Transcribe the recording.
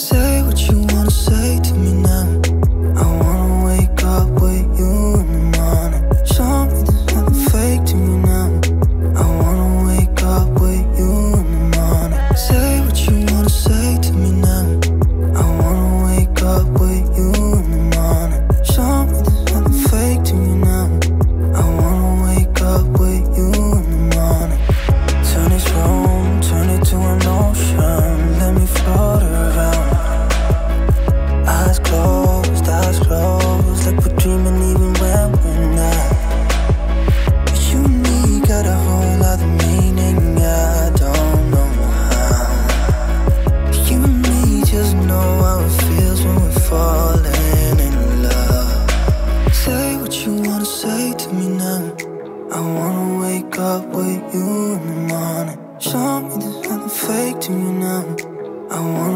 Say what you wanna say to me now. I wanna wake up with you in the morning. Show me there's nothing fake to now. I wanna wake up with you in the morning. Say what you wanna say to me now. I wanna wake up with you in the morning. Show me there's nothing fake to now. I wanna wake up with you in the morning. Turn this room, turn it to an ocean. Let me float around. say to me now? I wanna wake up with you in the morning. Show me there's nothing fake to you now. I wanna